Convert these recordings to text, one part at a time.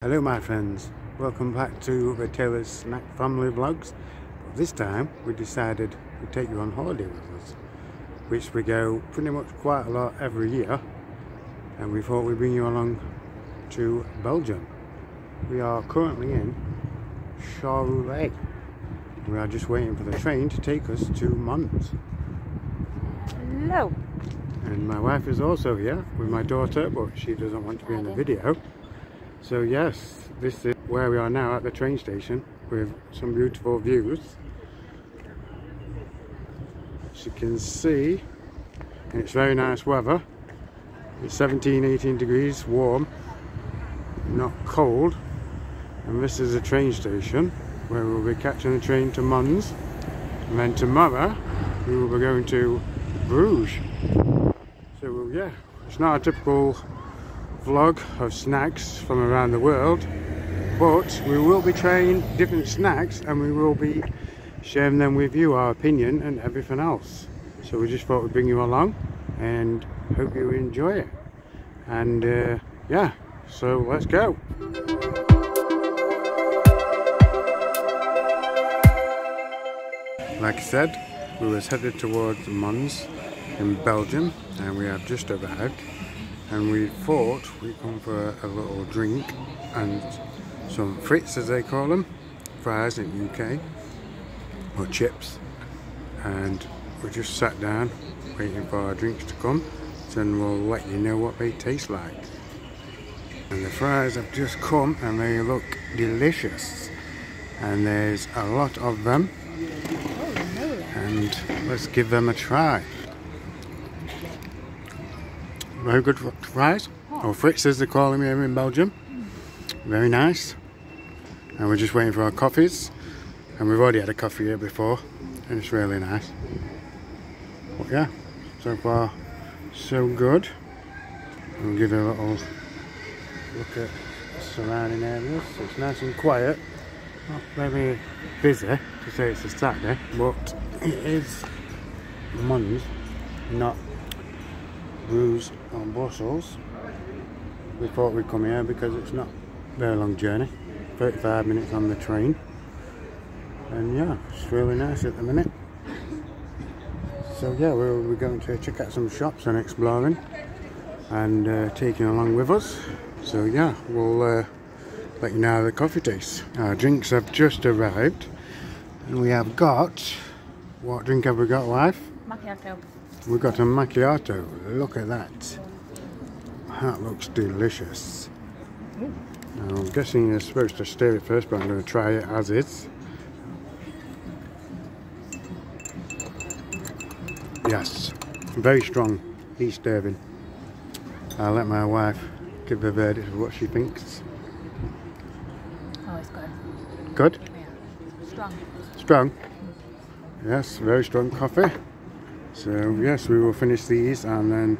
Hello my friends, welcome back to the Taylor's Snack Family Vlogs. This time we decided to take you on holiday with us, which we go pretty much quite a lot every year and we thought we'd bring you along to Belgium. We are currently in Charleroi. We are just waiting for the train to take us to Mons. Hello. And my wife is also here with my daughter, but she doesn't want to be in the video. So yes, this is where we are now at the train station with some beautiful views. As you can see, it's very nice weather. It's 17, 18 degrees, warm, not cold. And this is a train station where we'll be catching a train to Mons. And then tomorrow we will be going to Bruges. So yeah, it's not a typical vlog of snacks from around the world but we will be trying different snacks and we will be sharing them with you our opinion and everything else. So we just thought we'd bring you along and hope you enjoy it. And uh, yeah so let's go. Like I said we was headed towards Mons in Belgium and we have just arrived and we thought we'd come for a little drink and some frites as they call them, fries in the UK, or chips and we just sat down waiting for our drinks to come and we'll let you know what they taste like. And the fries have just come and they look delicious and there's a lot of them and let's give them a try. Very good fries, or oh, frites as they call them here in Belgium. Very nice. And we're just waiting for our coffees. And we've already had a coffee here before, and it's really nice. But yeah, so far so good. We'll give a little look at the surrounding areas. It's nice and quiet. Not very busy to say it's a Saturday, but it is Mons, not Bruges on Brussels. We thought we'd come here because it's not a very long journey, 35 minutes on the train. And yeah, it's really nice at the minute. So yeah, we're, we're going to check out some shops and exploring and uh, taking along with us. So yeah, we'll uh, let you know how the coffee tastes. Our drinks have just arrived and we have got, what drink have we got wife? Macchiato. We've got a macchiato. Look at that. That looks delicious. Now, I'm guessing you're supposed to stir it first, but I'm going to try it as is. Yes, very strong heat stirring. I'll let my wife give the verdict of what she thinks. Oh, it's good. Good? Yeah. Strong. Strong? Yes, very strong coffee. So yes, we will finish these and then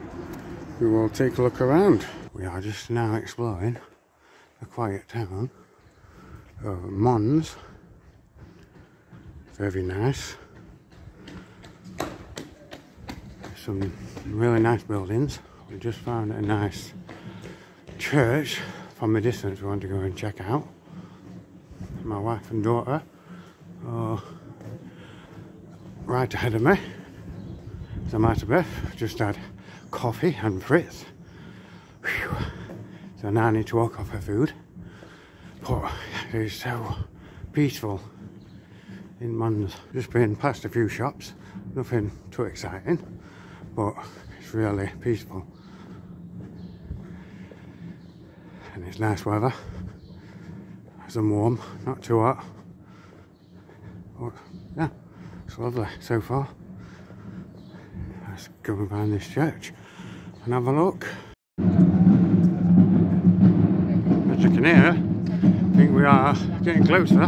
we will take a look around. We are just now exploring the quiet town of Mons. Very nice. Some really nice buildings. We just found a nice church from a distance we want to go and check out. My wife and daughter are right ahead of me. So matter of breath, just had coffee and frites. Whew. So now I need to walk off her food. But it is so peaceful in Mons. Just been past a few shops, nothing too exciting, but it's really peaceful. And it's nice weather. It's warm, not too hot. But yeah, it's lovely so far. Go and this church and have a look. As you can hear, I think we are getting closer.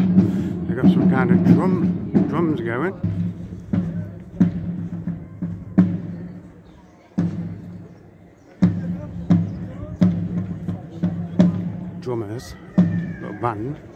They've got some kind of drum drums going. Drummers, little band.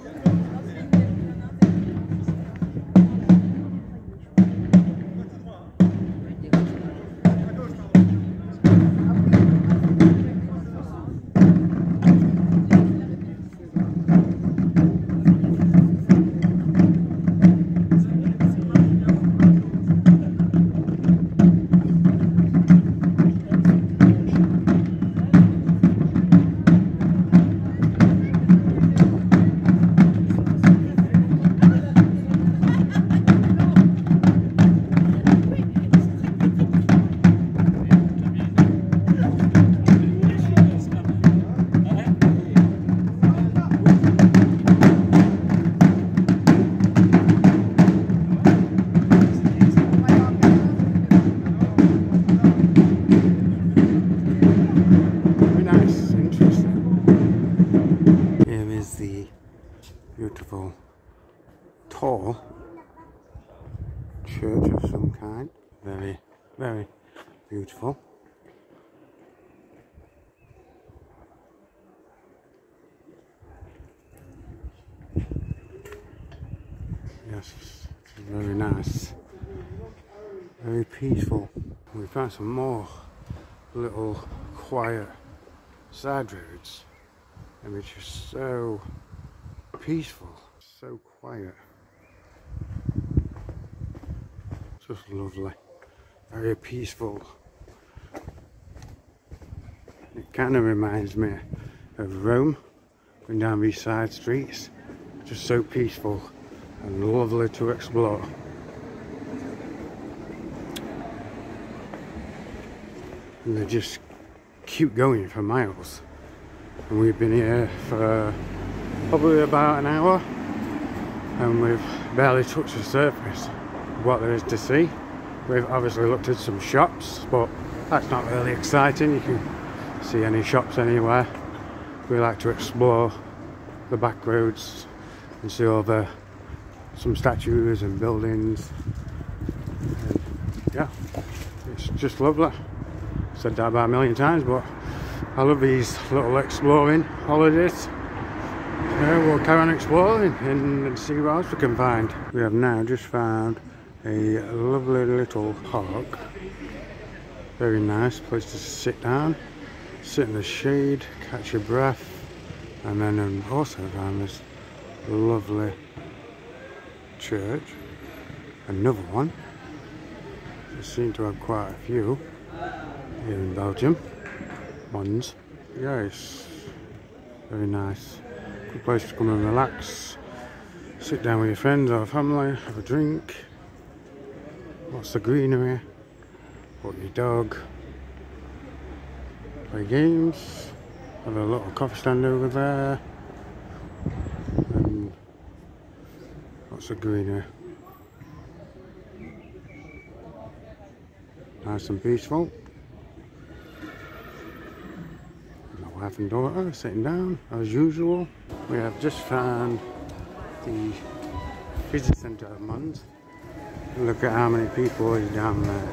Peaceful. We found some more little quiet side roads and which is so peaceful, so quiet. Just lovely. Very peaceful. It kind of reminds me of Rome, going down these side streets. Just so peaceful and lovely to explore. And they just keep going for miles. And we've been here for uh, probably about an hour and we've barely touched the surface what there is to see. We've obviously looked at some shops, but that's not really exciting. You can see any shops anywhere. We like to explore the back roads and see all the some statues and buildings. And yeah, it's just lovely. Said that about a million times, but I love these little exploring holidays. Yeah, we'll carry on exploring and see what else we can find. We have now just found a lovely little park. Very nice place to sit down, sit in the shade, catch your breath, and then um, also found this lovely church. Another one. They seem to have quite a few here in Belgium. Yeah, it's very nice. Good place to come and relax. Sit down with your friends or family, have a drink. Lots of greenery. Walk your dog. Play games. Have a little coffee stand over there. And lots of greenery. Nice and peaceful. And daughter sitting down as usual. We have just found the visitor centre of Mons. Look at how many people is down there.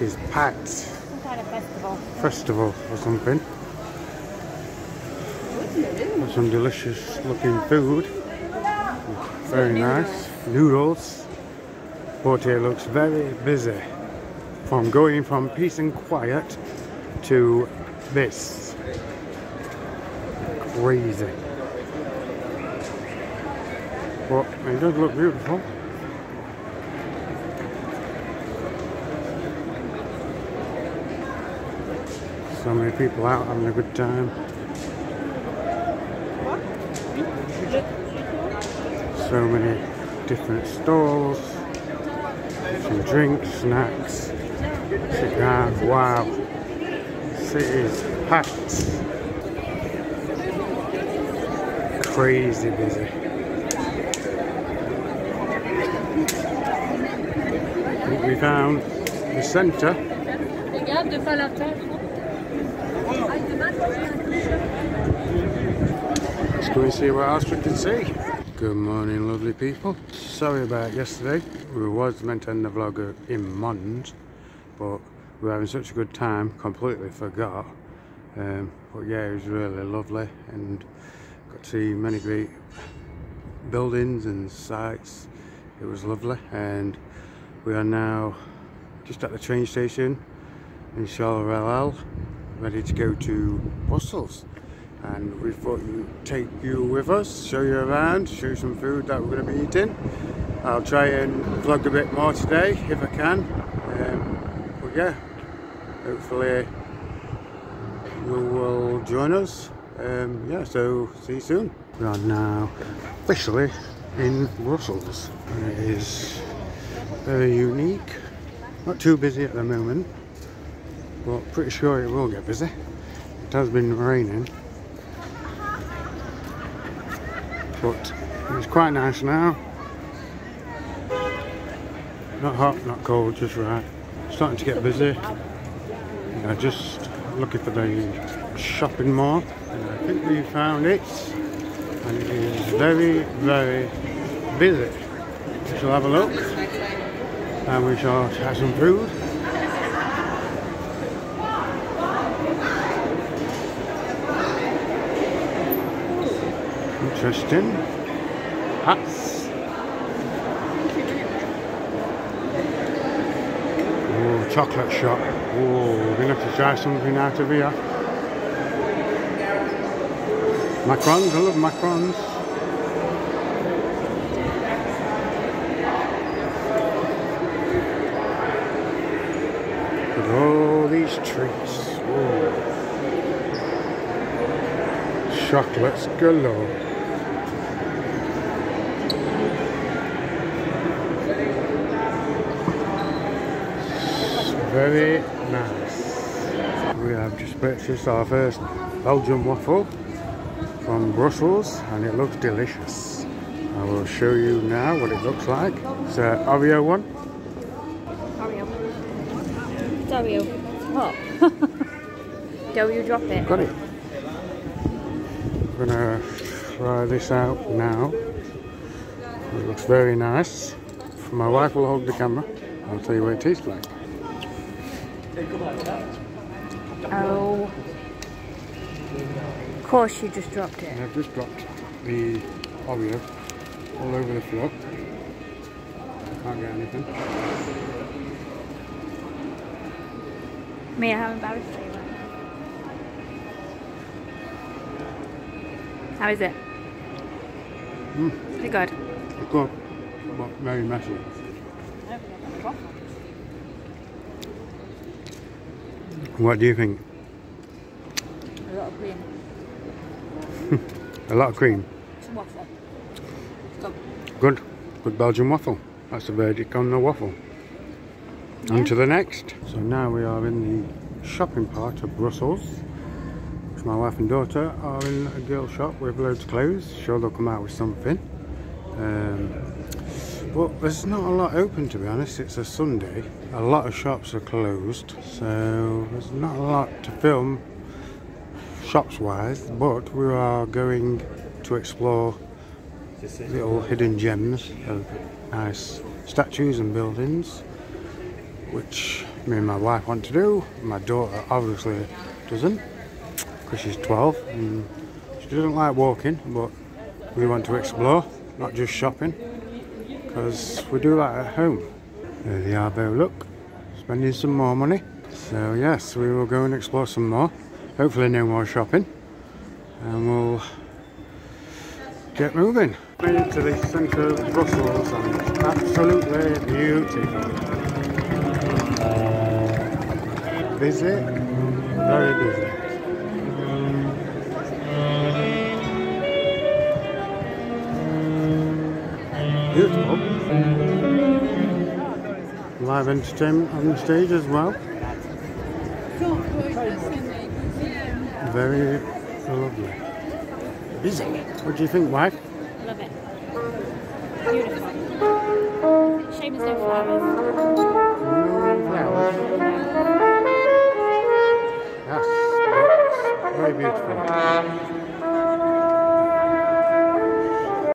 It's packed. Some kind of festival. Festival or something. Got some delicious looking food. Very nice. Noodles. But it looks very busy. From going from peace and quiet to this. Crazy. But it does look beautiful. So many people out having a good time. So many different stalls, some drinks, snacks. Sit down, wow. City's packed. Crazy busy. We found the centre. Let's go and see what else we can see. Good morning, lovely people. Sorry about yesterday. We was meant to end the vlog in Mons, but we were having such a good time, completely forgot. Um, but yeah, it was really lovely and got to see many great buildings and sites. It was lovely, and we are now just at the train station in Charleroi, ready to go to Brussels and we thought we'd take you with us, show you around, show you some food that we're going to be eating. I'll try and vlog a bit more today if I can. Um, but yeah, hopefully you will join us. Um, yeah, so see you soon. We are now officially in Brussels. It is very unique. Not too busy at the moment, but pretty sure it will get busy. It has been raining but it's quite nice now. Not hot, not cold, just right. Starting to get busy. Just looking for the shopping mall. And I think we found it. And it is very, very busy. We shall have a look. And we shall have some food. Interesting. Hats. Oh, chocolate shop. Oh, we're going to have to try something out of here. Macrons, I love macrons. Look at all these trees. Oh. Chocolates galore. Very nice. We have just purchased our first Belgian waffle from Brussels and it looks delicious. I will show you now what it looks like. It's an Oreo one. Oreo. It's Oreo. What? Don't you drop it? Got it. I'm gonna try this out now. It looks very nice. My wife will hold the camera. I'll tell you what it tastes like. Oh. Of course you just dropped it. And I've just dropped the Oreo all over the floor. Can't get anything. Mia, how embarrassed are you right now? How is it? Mm. Is it good? It's good, but very messy. What do you think? A lot of cream. A lot of cream. Some waffle. Go. Good. Good Belgian waffle. That's the verdict on the waffle. On to the next. So now we are in the shopping part of Brussels. My wife and daughter are in a girl shop with loads of clothes. Sure they'll come out with something. Um, but there's not a lot open to be honest. It's a Sunday. A lot of shops are closed. So there's not a lot to film shops wise. But we are going to explore little hidden gems of nice statues and buildings which me and my wife want to do my daughter obviously doesn't because she's 12 and she doesn't like walking but we want to explore not just shopping because we do that at home there they are look spending some more money so yes we will go and explore some more hopefully no more shopping and we'll get moving. Made it to the centre of Brussels and it's absolutely beautiful. Busy, very busy. Beautiful live entertainment on the stage as well. Very lovely. Busy. What do you think, wife? Love it. Beautiful. Shame there's no flowers. No flowers. Yes, very beautiful.